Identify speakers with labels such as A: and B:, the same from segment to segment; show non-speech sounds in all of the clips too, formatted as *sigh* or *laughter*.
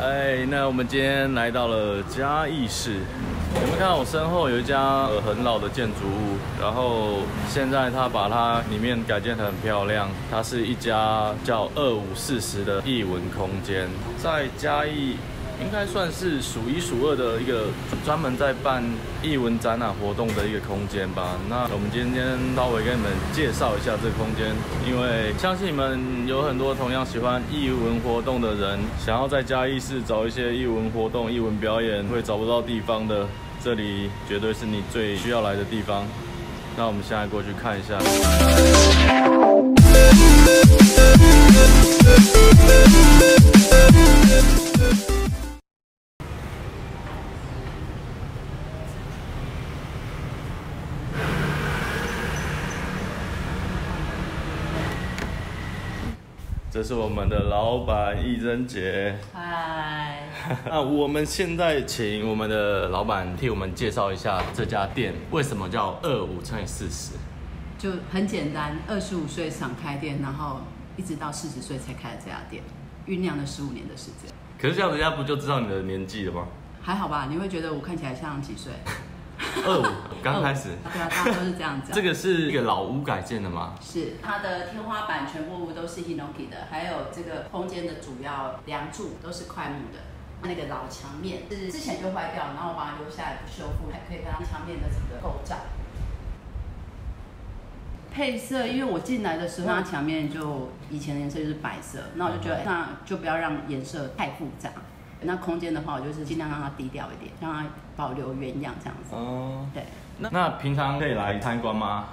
A: 哎，那我们今天来到了嘉义市，有没有看到我身后有一家呃很老的建筑物？然后现在它把它里面改建得很漂亮，它是一家叫二五四十的艺文空间，在嘉义。应该算是数一数二的一个专门在办艺文展览活动的一个空间吧。那我们今天稍微跟你们介绍一下这个空间，因为相信你们有很多同样喜欢艺文活动的人，想要在嘉义市找一些艺文活动、艺文表演会找不到地方的，这里绝对是你最需要来的地方。那我们现在过去看一下。这是我们的老板易珍姐。
B: 嗨，*laughs*
A: 那我们现在请我们的老板替我们介绍一下这家店为什么叫二五乘以四十。
B: 就很简单，二十五岁想开店，然后一直到四十岁才开了这家店，酝酿了十五年的时间。
A: 可是这样人家不就知道你的年纪了吗？
B: 还好吧？你会觉得我看起来像几岁？
A: 二五刚开始，
B: 对啊，大家都是这样子。
A: 这个是一个老屋改建的吗？
B: 是，它的天花板全部都是 Hinoki 的，还有这个空间的主要梁柱都是块木的。那个老墙面是之前就坏掉，然后我把它留下来修复，还可以看到墙面的整个构造。配色，因为我进来的时候，那墙面就以前的颜色就是白色，那我就觉得那就不要让颜色太复杂。那空间的话，我就是尽量让它低调一点，让它保留原样这样子。哦，对。
A: 那那平常可以来参观吗？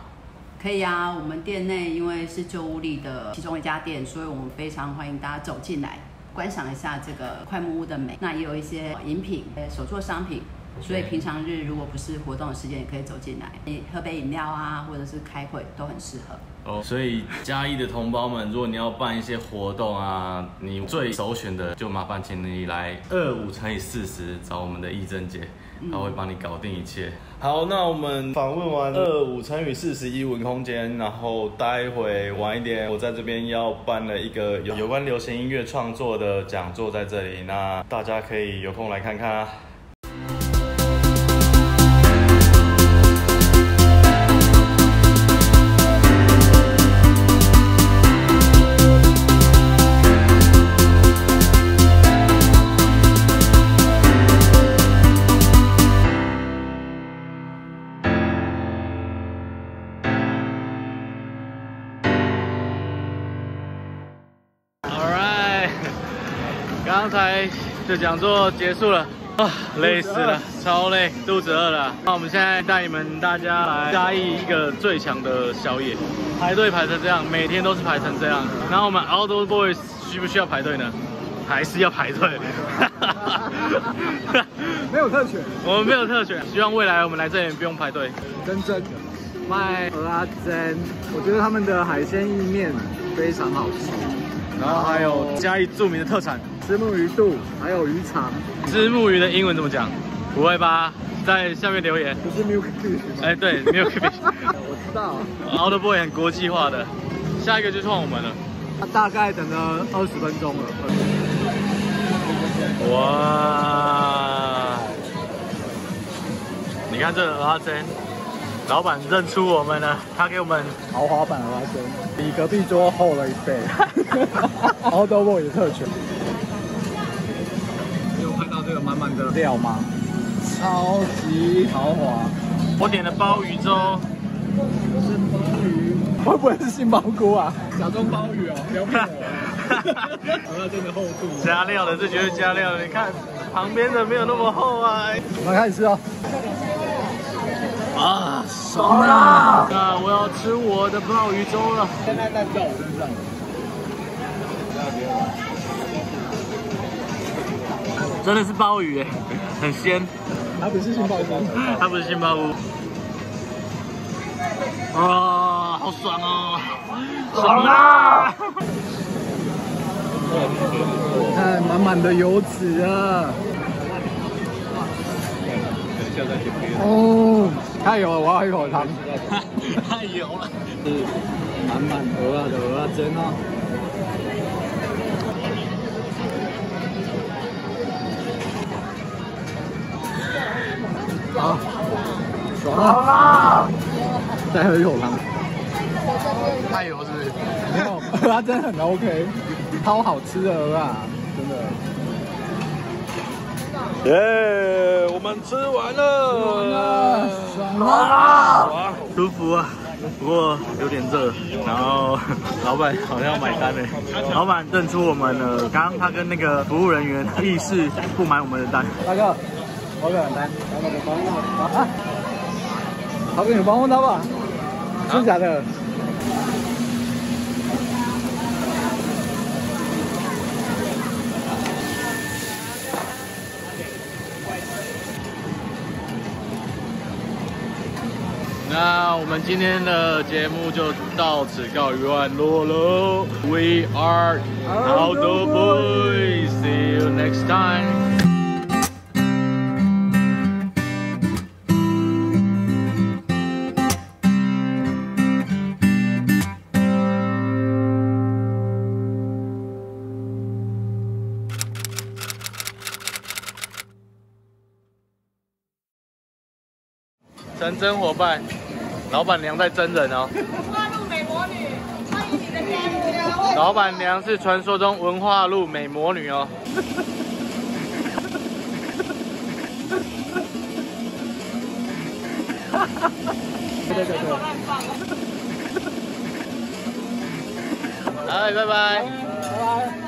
B: 可以啊，我们店内因为是旧屋里的其中一家店，所以我们非常欢迎大家走进来观赏一下这个快木屋的美。那也有一些饮品、手作商品，所以平常日如果不是活动的时间，也可以走进来，你喝杯饮料啊，或者是开会都很适合。
A: 哦，所以嘉义的同胞们，如果你要办一些活动啊，你最首选的就麻烦请你来二五乘以四十找我们的义珍姐，她会帮你搞定一切。好，那我们访问完二五乘以四十一文空间，然后待会晚一点，我在这边要办了一个有有关流行音乐创作的讲座在这里，那大家可以有空来看看啊。刚才的讲座结束了啊，累死了，超累，肚子饿了。那我们现在带你们大家来嘉义一个最强的宵夜，排队排成这样，每天都是排成这样。然后我们 Outdoor Boys 需不需要排队呢？还是要排队？*laughs*
C: 没有特权，
A: 我们没有特权。希望未来我们来这里不用排队。
C: 真真卖蚵仔煎，我觉得他们的海鲜意面非常好吃。
A: 然后还有嘉义著名的特产。
C: 石木鱼肚，还有鱼肠。
A: 石木鱼的英文怎么讲？不会吧？在下面留言。
C: 不是 milk fish。
A: 哎，对，milk fish。*laughs*
C: 我知道。
A: Out boy 很国际化的。下一个就换我们了。
C: 他大概等了二十分钟了。
A: 哇！你看这蚵仔煎，老板认出我们了，他给我们
C: 豪华版蚵仔煎，比隔壁桌厚了一倍。Out boy 的特权。满满的料吗？超级豪华！
A: 我点了鲍鱼粥，
C: 是鲍鱼，会不会是杏鲍菇啊？假装鲍鱼哦，不要骗我！*laughs* 那真的厚度，
A: 加料的，这绝对加料的。你看旁边的没有那么厚啊！
C: 我们开始吃哦！
A: 啊，爽了！那我要吃我的鲍鱼粥了。
C: 现在在我身上。
A: 真的是鲍鱼哎，很鲜。
C: 它不是杏鲍菇，
A: 它不是杏鲍菇。啊，好爽哦！爽啊！
C: 看满满的油脂啊！哦，太油了！我要一口汤，
A: 太油了，
C: 是满满鹅啊的鹅啊汁啊，好，爽啊！再喝一口汤，
A: 太油是不是？
C: 没 *laughs* 有，它真的很 OK，超好吃的鹅啊，真的。
A: 耶，我们吃完了，
C: 爽啊！
A: 舒服啊。不过有点热，然后老板好像要买单嘞。老板认出我们了，刚刚他跟那个服务人员意识不买我们的单。
C: 大哥，我给单，大哥你帮我啊！老板你帮我拿吧，真的假的？
A: 那我们今天的节目就到此告一段落喽。We are out of Boys. See you next time. 成真伙伴，老板娘在真人哦。
D: 文化路美魔女，欢迎你的加入。
A: 老板娘是传说中文化路美魔女哦。
C: 对对对对。
A: 来，拜拜。
C: 拜拜。